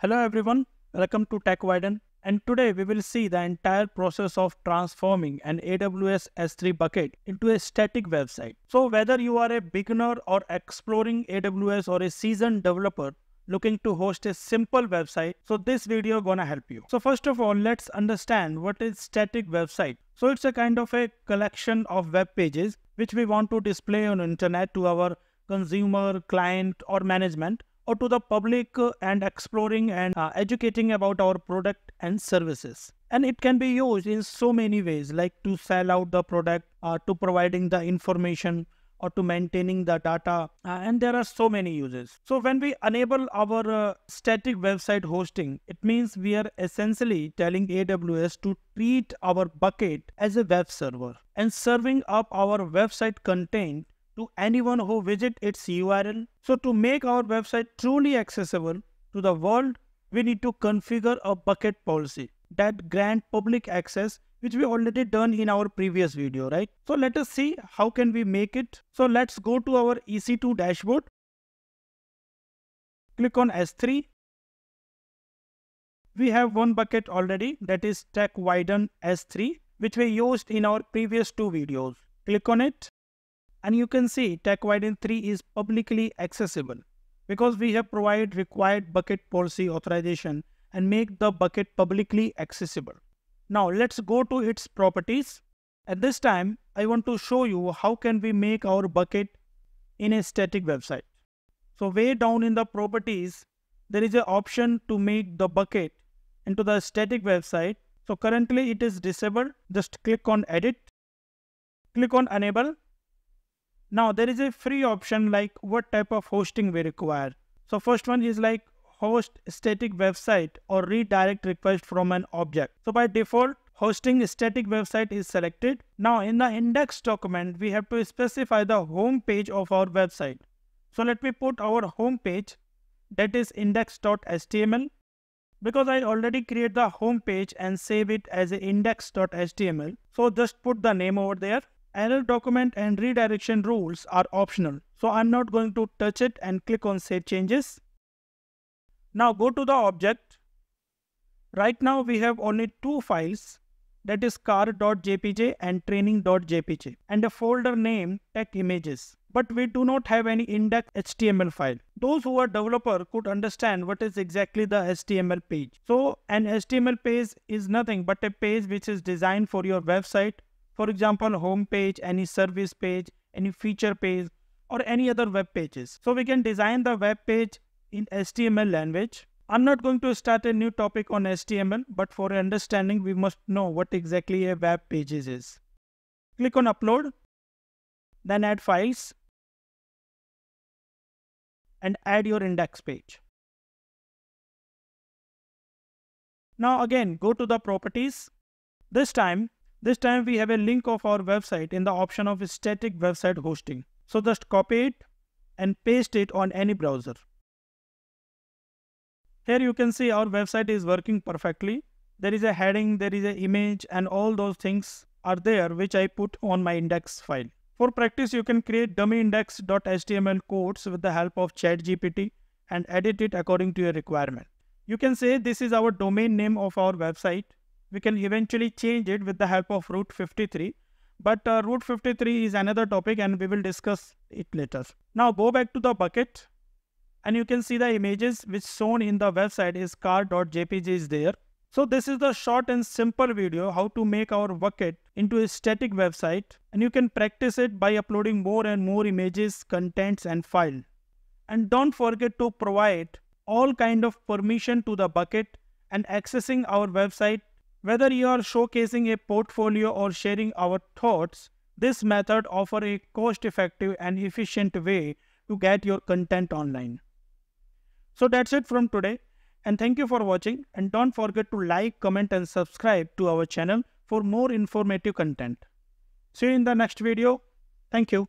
Hello everyone, welcome to TechWiden and today we will see the entire process of transforming an AWS S3 bucket into a static website. So whether you are a beginner or exploring AWS or a seasoned developer looking to host a simple website, so this video gonna help you. So first of all, let's understand what is static website. So it's a kind of a collection of web pages which we want to display on internet to our consumer, client or management or to the public uh, and exploring and uh, educating about our product and services. And it can be used in so many ways like to sell out the product, uh, to providing the information or to maintaining the data uh, and there are so many uses. So when we enable our uh, static website hosting, it means we are essentially telling AWS to treat our bucket as a web server and serving up our website content to anyone who visit its URL. So to make our website truly accessible to the world, we need to configure a bucket policy that grant public access which we already done in our previous video, right? So let us see how can we make it. So let's go to our EC2 dashboard. Click on S3. We have one bucket already that is TechWiden S3 which we used in our previous two videos. Click on it and you can see TechWiden 3 is publicly accessible because we have provided required bucket policy authorization and make the bucket publicly accessible. Now let's go to its properties. At this time, I want to show you how can we make our bucket in a static website. So way down in the properties, there is an option to make the bucket into the static website. So currently it is disabled. Just click on edit. Click on enable now there is a free option like what type of hosting we require. So first one is like host static website or redirect request from an object. So by default, hosting static website is selected. Now in the index document, we have to specify the home page of our website. So let me put our home page that is index.html because I already create the home page and save it as index.html. So just put the name over there error document and redirection rules are optional. So I'm not going to touch it and click on save changes. Now go to the object. Right now we have only two files that is car.jpg and training.jpg and a folder name tech images. But we do not have any index HTML file. Those who are developer could understand what is exactly the HTML page. So an HTML page is nothing but a page which is designed for your website for example, home page, any service page, any feature page, or any other web pages. So we can design the web page in HTML language. I'm not going to start a new topic on HTML, but for understanding, we must know what exactly a web pages is. Click on upload, then add files, and add your index page. Now again, go to the properties. This time, this time we have a link of our website in the option of static website hosting. So just copy it and paste it on any browser. Here you can see our website is working perfectly. There is a heading, there is an image and all those things are there which I put on my index file. For practice, you can create dummy index.html codes with the help of ChatGPT and edit it according to your requirement. You can say this is our domain name of our website we can eventually change it with the help of route 53 but uh, route 53 is another topic and we will discuss it later. Now go back to the bucket and you can see the images which shown in the website is car.jpg is there. So this is the short and simple video how to make our bucket into a static website and you can practice it by uploading more and more images contents and file. And don't forget to provide all kind of permission to the bucket and accessing our website whether you are showcasing a portfolio or sharing our thoughts, this method offer a cost-effective and efficient way to get your content online. So that's it from today and thank you for watching and don't forget to like, comment and subscribe to our channel for more informative content. See you in the next video. Thank you.